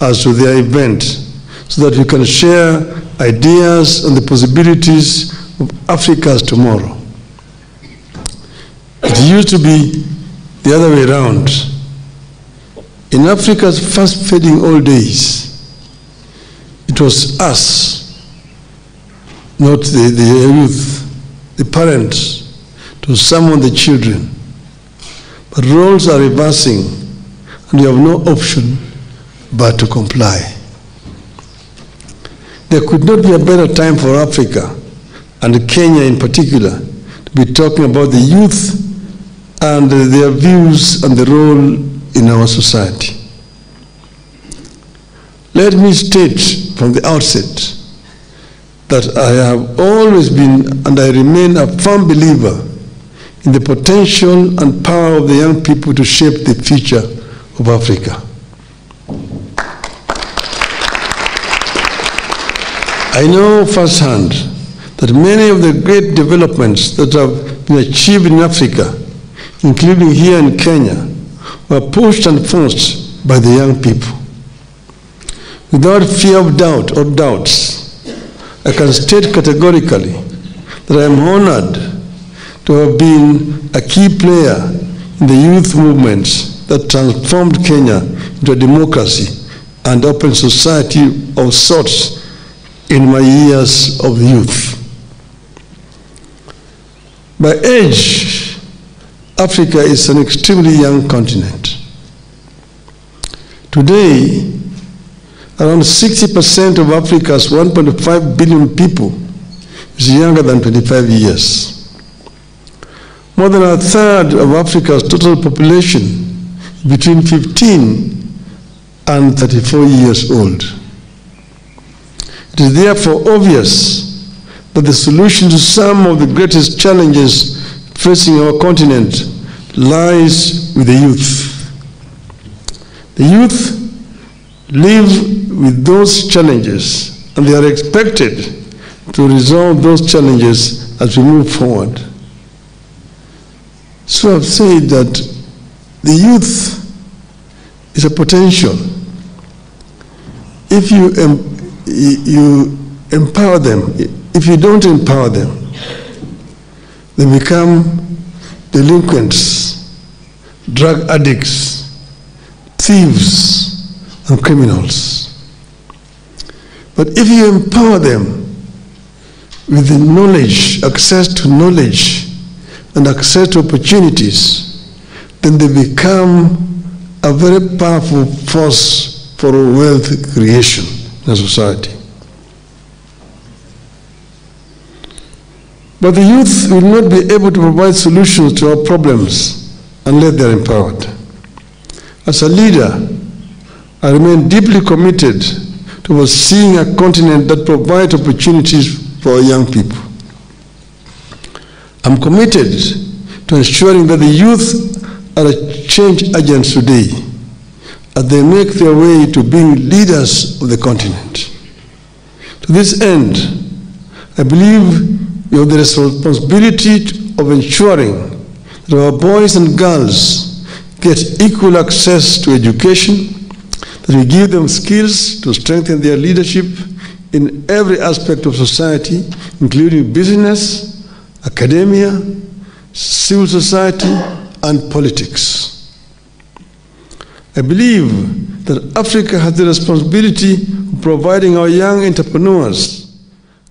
as to their event so that we can share ideas and the possibilities of Africa's tomorrow. It used to be the other way around. In Africa's fast fading old days, it was us, not the, the youth, the parents, to summon the children. But roles are reversing, and we have no option but to comply. There could not be a better time for Africa, and Kenya in particular, to be talking about the youth and their views and the role in our society. Let me state from the outset that I have always been and I remain a firm believer in the potential and power of the young people to shape the future of Africa. I know firsthand that many of the great developments that have been achieved in Africa, including here in Kenya, were pushed and forced by the young people. Without fear of doubt or doubts, I can state categorically that I am honored to have been a key player in the youth movements that transformed Kenya into a democracy and open society of sorts in my years of youth. By age, Africa is an extremely young continent. Today, around 60% of Africa's 1.5 billion people is younger than 25 years. More than a third of Africa's total population between 15 and 34 years old. It is therefore obvious that the solution to some of the greatest challenges facing our continent lies with the youth. The youth live with those challenges and they are expected to resolve those challenges as we move forward. So I've said that the youth is a potential. If you, you empower them, if you don't empower them, they become delinquents, drug addicts, thieves, and criminals. But if you empower them with the knowledge, access to knowledge, and access to opportunities, then they become a very powerful force for wealth creation a society. But the youth will not be able to provide solutions to our problems unless they are empowered. As a leader, I remain deeply committed to seeing a continent that provides opportunities for young people. I'm committed to ensuring that the youth are a change agents today as they make their way to being leaders of the continent. To this end, I believe we have the responsibility of ensuring that our boys and girls get equal access to education, that we give them skills to strengthen their leadership in every aspect of society, including business, academia, civil society, and politics. I believe that Africa has the responsibility of providing our young entrepreneurs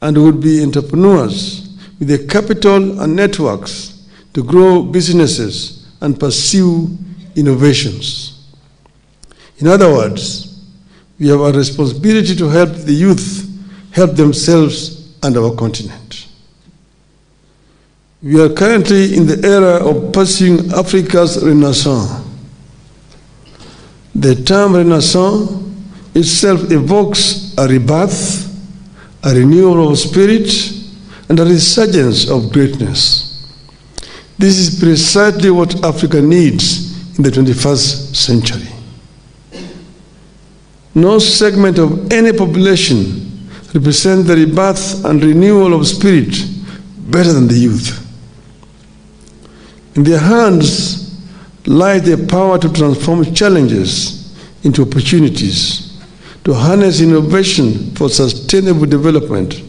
and would be entrepreneurs with the capital and networks to grow businesses and pursue innovations. In other words, we have a responsibility to help the youth help themselves and our continent. We are currently in the era of pursuing Africa's renaissance. The term renaissance itself evokes a rebirth, a renewal of spirit, and a resurgence of greatness. This is precisely what Africa needs in the 21st century. No segment of any population represents the rebirth and renewal of spirit better than the youth. In their hands lies the power to transform challenges into opportunities, to harness innovation for sustainable development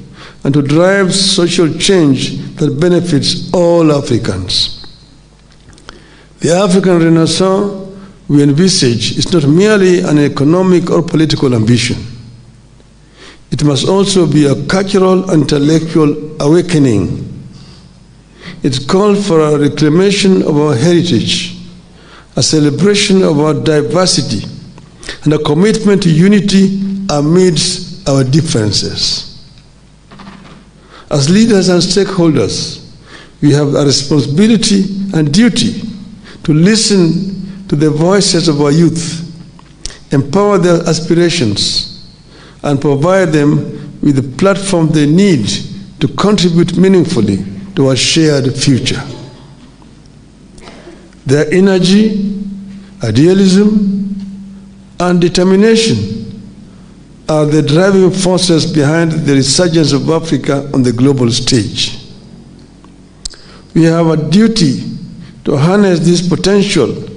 and to drive social change that benefits all Africans. The African Renaissance we envisage is not merely an economic or political ambition. It must also be a cultural intellectual awakening. It calls for a reclamation of our heritage, a celebration of our diversity, and a commitment to unity amidst our differences. As leaders and stakeholders, we have a responsibility and duty to listen to the voices of our youth, empower their aspirations, and provide them with the platform they need to contribute meaningfully to our shared future. Their energy, idealism, and determination are the driving forces behind the resurgence of Africa on the global stage. We have a duty to harness this potential,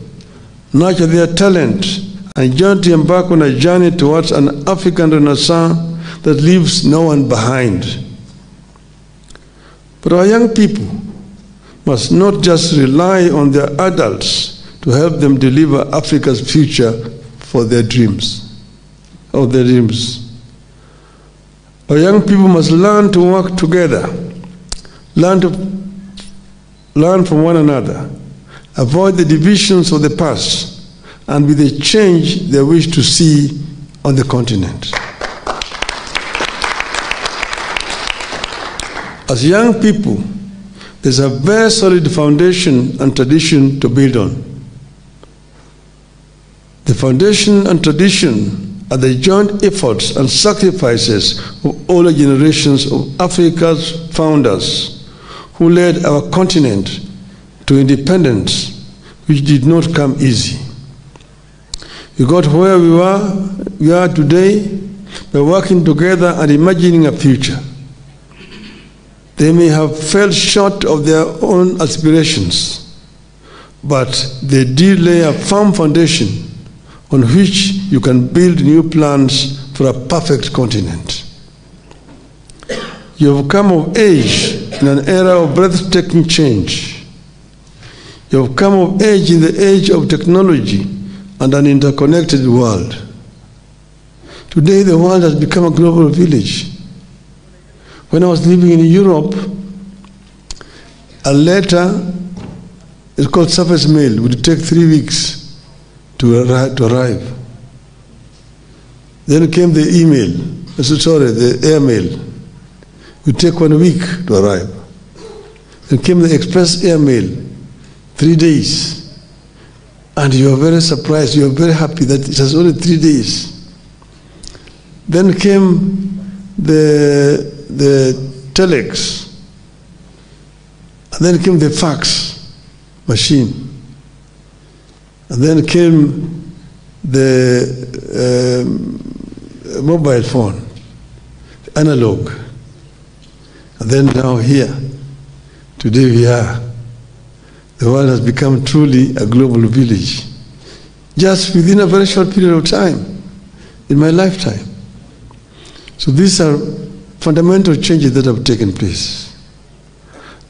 nurture their talent, and jointly embark on a journey towards an African renaissance that leaves no one behind. But our young people must not just rely on their adults to help them deliver Africa's future for their dreams of their dreams. Our young people must learn to work together, learn to learn from one another, avoid the divisions of the past, and be the change they wish to see on the continent. As young people, there's a very solid foundation and tradition to build on. The foundation and tradition are the joint efforts and sacrifices of all the generations of Africa's founders who led our continent to independence, which did not come easy. We got where we were, we are today by working together and imagining a future. They may have fell short of their own aspirations, but they did lay a firm foundation on which you can build new plans for a perfect continent. You have come of age in an era of breathtaking change. You have come of age in the age of technology and an interconnected world. Today, the world has become a global village. When I was living in Europe, a letter, it's called surface mail, It would take three weeks to arrive. To arrive. Then came the email, I said, sorry, the airmail. It would take one week to arrive. Then came the express airmail, three days. And you are very surprised, you are very happy that it has only three days. Then came the, the telex. And then came the fax machine. And then came the um, mobile phone, analog. And then now here, today we are. The world has become truly a global village. Just within a very short period of time, in my lifetime. So these are fundamental changes that have taken place.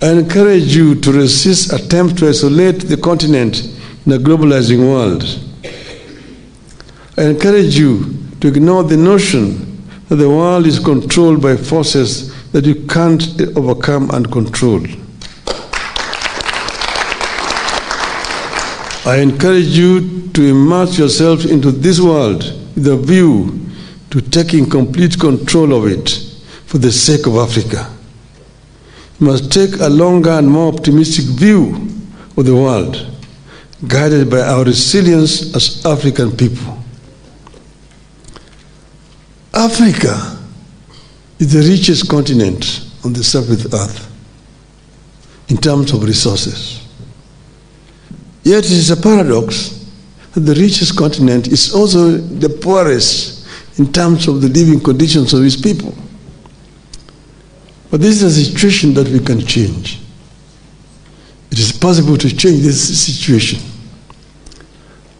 I encourage you to resist attempts to isolate the continent in a globalizing world. I encourage you to ignore the notion that the world is controlled by forces that you can't overcome and control. I encourage you to immerse yourself into this world with a view to taking complete control of it for the sake of Africa. You must take a longer and more optimistic view of the world, guided by our resilience as African people. Africa is the richest continent on the surface of earth in terms of resources. Yet it is a paradox that the richest continent is also the poorest in terms of the living conditions of its people. But this is a situation that we can change. It is possible to change this situation.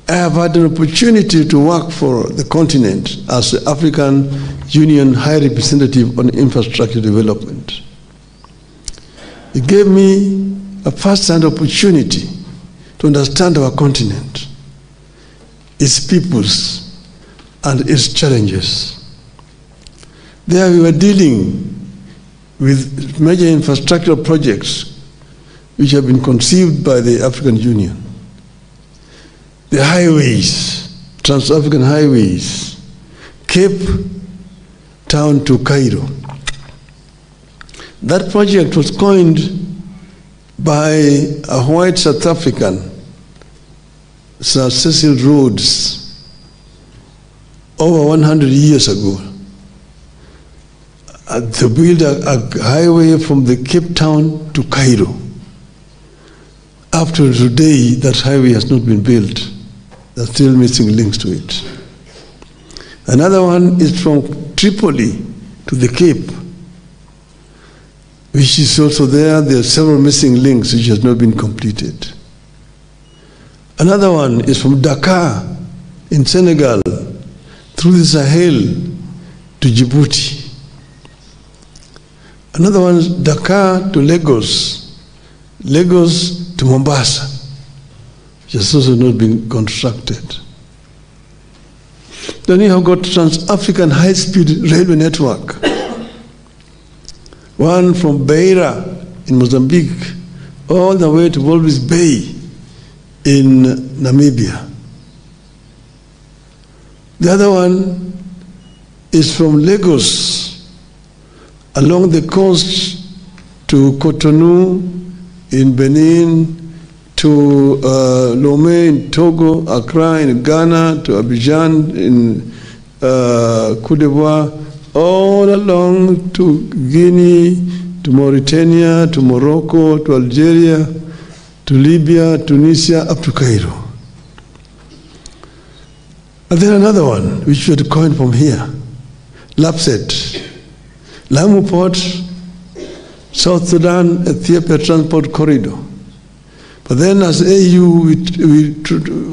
I have had an opportunity to work for the continent as the African Union High Representative on Infrastructure Development. It gave me a first-hand opportunity to understand our continent, its peoples, and its challenges. There we were dealing with major infrastructural projects which have been conceived by the African Union. The highways, trans-African highways, Cape Town to Cairo. That project was coined by a white South African, Sir Cecil Rhodes, over 100 years ago. Uh, to build a, a highway from the Cape Town to Cairo. Up to today, that highway has not been built. There's still missing links to it. Another one is from Tripoli to the Cape, which is also there. There are several missing links which has not been completed. Another one is from Dakar in Senegal through the Sahel to Djibouti. Another one is Dakar to Lagos, Lagos to Mombasa, which has also not been constructed. Then you have got Trans-African high-speed railway network. One from Beira in Mozambique all the way to Walvis Bay in Namibia. The other one is from Lagos along the coast to Cotonou in Benin, to uh, Lomé in Togo, Accra in Ghana, to Abidjan in uh, Cote d'Ivoire, all along to Guinea, to Mauritania, to Morocco, to Algeria, to Libya, Tunisia, up to Cairo. And then another one, which we had coined from here, LAPSSET. Lamu Port, South Sudan, Ethiopia Transport Corridor. But then as AU, we, we,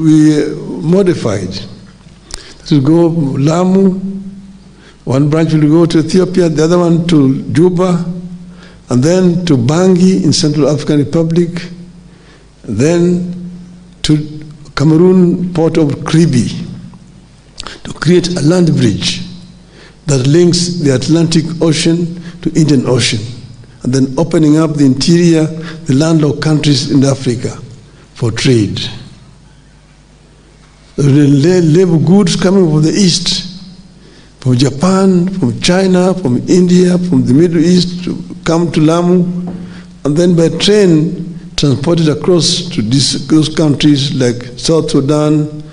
we modified. To go Lamu, one branch will go to Ethiopia, the other one to Juba, and then to Bangui in Central African Republic, then to Cameroon port of Kribi to create a land bridge that links the Atlantic Ocean to Indian Ocean, and then opening up the interior, the landlocked countries in Africa for trade. The labor goods coming from the east, from Japan, from China, from India, from the Middle East to come to Lamu, and then by train transported across to these, those countries like South Sudan,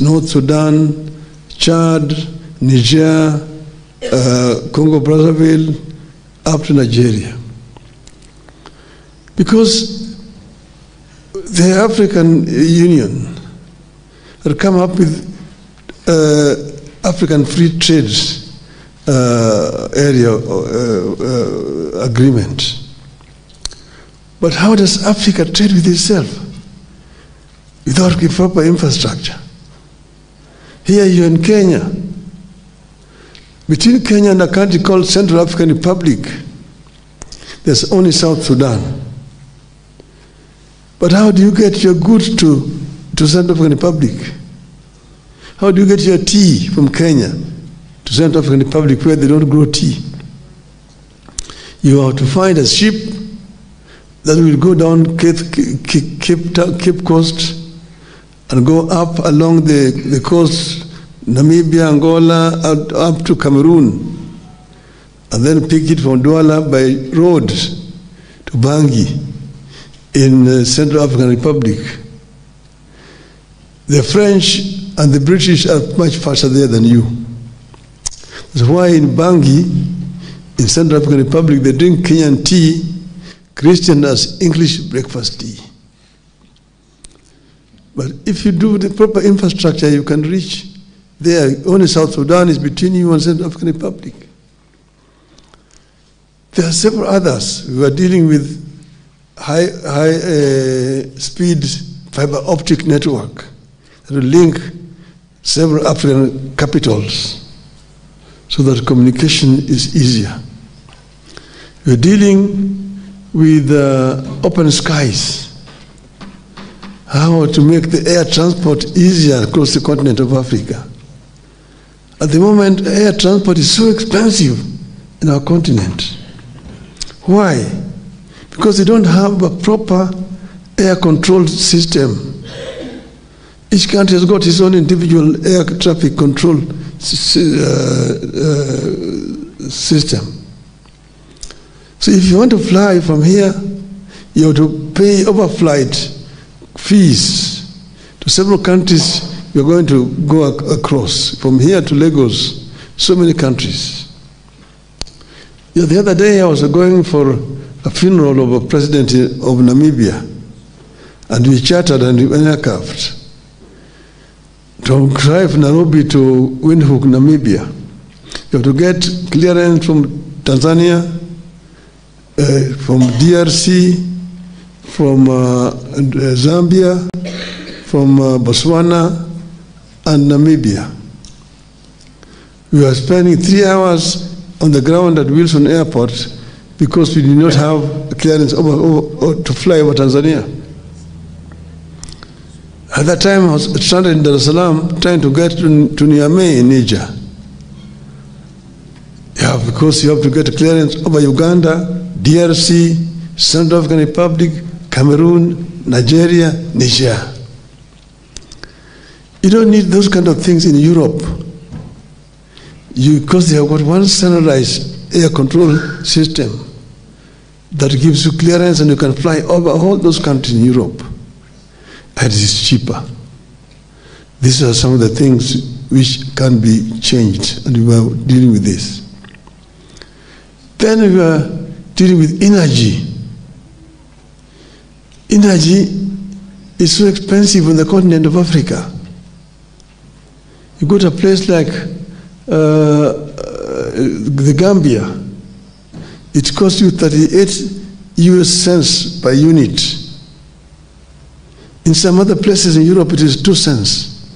North Sudan, Chad, Niger, uh, Congo Brazzaville, up to Nigeria. Because the African Union had come up with uh, African Free Trade uh, area uh, uh, agreement. But how does Africa trade with itself without proper infrastructure? Here you're in Kenya. Between Kenya and a country called Central African Republic, there's only South Sudan. But how do you get your goods to, to Central African Republic? How do you get your tea from Kenya to Central African Republic where they don't grow tea? You have to find a ship that will go down Cape, Cape, Cape, Cape Coast and go up along the, the coast, Namibia, Angola, up, up to Cameroon, and then pick it from Douala by road to Bangui in the Central African Republic. The French and the British are much faster there than you. That's why in Bangui, in Central African Republic, they drink Kenyan tea, Christian as English breakfast tea. But if you do the proper infrastructure, you can reach there. Only South Sudan is between you and Central African Republic. There are several others. We are dealing with high, high uh, speed fiber optic network that will link several African capitals so that communication is easier. We're dealing with uh, open skies. How to make the air transport easier across the continent of Africa. At the moment, air transport is so expensive in our continent. Why? Because they don't have a proper air control system. Each country has got its own individual air traffic control uh, uh, system. So if you want to fly from here, you have to pay overflight fees to several countries you're going to go ac- across. From here to Lagos, so many countries. The other day I was going for a funeral of a president of Namibia, and we chartered an aircraft from drive Nairobi to Windhoek, Namibia. You have to get clearance from Tanzania, uh, from DRC, from uh, Zambia, from uh, Botswana, and Namibia. We were spending three hours on the ground at Wilson Airport because we did not have clearance over, over, to fly over Tanzania. At that time, I was stranded in Dar es Salaam trying to get to, to Niamey in Niger. Yeah, because you have to get clearance over Uganda, DRC, Central African Republic, Cameroon, Nigeria, Niger. You don't need those kind of things in Europe. You, because they have got one standardized air control system that gives you clearance and you can fly over all those countries in Europe. And it is cheaper. These are some of the things which can be changed, and we are dealing with this. Then we are dealing with energy. Energy is so expensive on the continent of Africa. You go to a place like uh, uh, the Gambia, it costs you 38 US cents per unit. In some other places in Europe, it is two cents.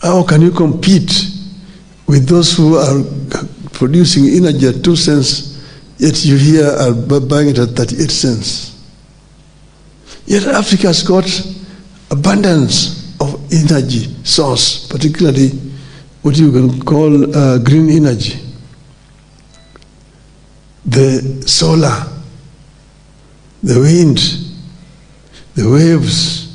How can you compete with those who are producing energy at two cents, yet you here are buying it at 38 cents? Yet Africa has got abundance energy source, particularly what you can call uh, green energy. The solar, the wind, the waves,